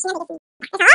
现在这个是啥？